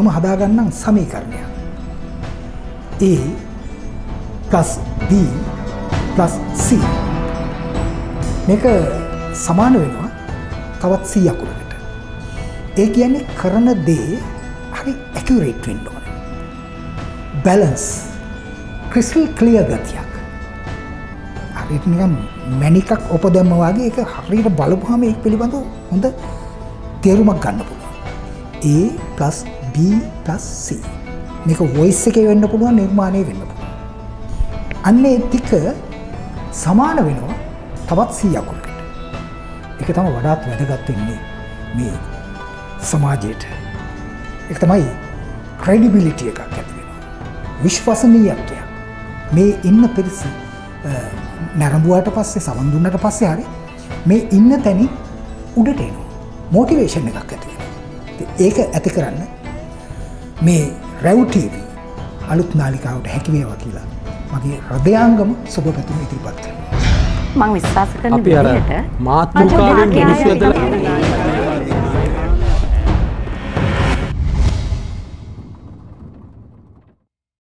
මම හදාගන්නම් සමීකරණයක්. A plus B plus C මේක සමාන වෙනවා තවත් C අකුරකට. ඒ කියන්නේ කරන දේ හරි ඇකියුරේට් වෙන්න ඕනේ. බැලන්ස් ක්‍රිස්ටල් ක්ලියර් ගතියක්. හරියට නිකන් මැණිකක් ඔපදැම්ම වගේ ඒක හරියට බලපුවාම ඒක පිළිබඳව හොඳ තේරුමක් ගන්න පුළුවන්. A plus B plus C. මේක වොයිස් එකේ වෙන්න පුළුවන් නිර්මාණය වෙන්න පුළුවන්. අන්න ඒ ටික සමාන වෙනවා තවත් 100 අකුරකට. ඒක තමයි වඩාත් වැදගත් වෙන්නේ මේ සමාජයට. ඒක තමයි ක්‍රෙඩිබිලිටි එකක් ඇති වෙනවා. විශ්වසනීයත්වයක්. මේ ඉන්න පිරිස නැරඹුවට පස්සේ සවන් දුන්නට පස්සේ හරි මේ ඉන්න තැනි උඩට එනවා. මෝටිවේෂන් එකක් ඇති වෙනවා. ඒක ඇති කරන්න මේ රැව්ටීව අලුත් නාලිකාවට හැකිවේවා කියලා මගේ හෘදයාංගම සුභපැතුම ඉදිරිපත් කරනවා. මං විශ්වාස කරන විදිහට මාතෘකාවෙන් මිනිස්සු ඇදලා